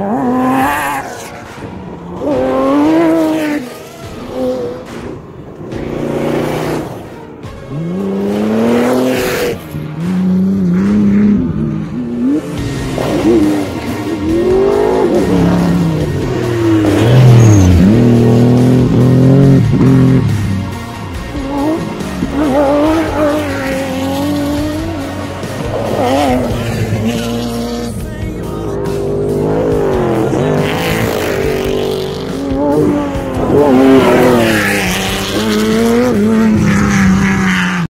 Ooh. Bom,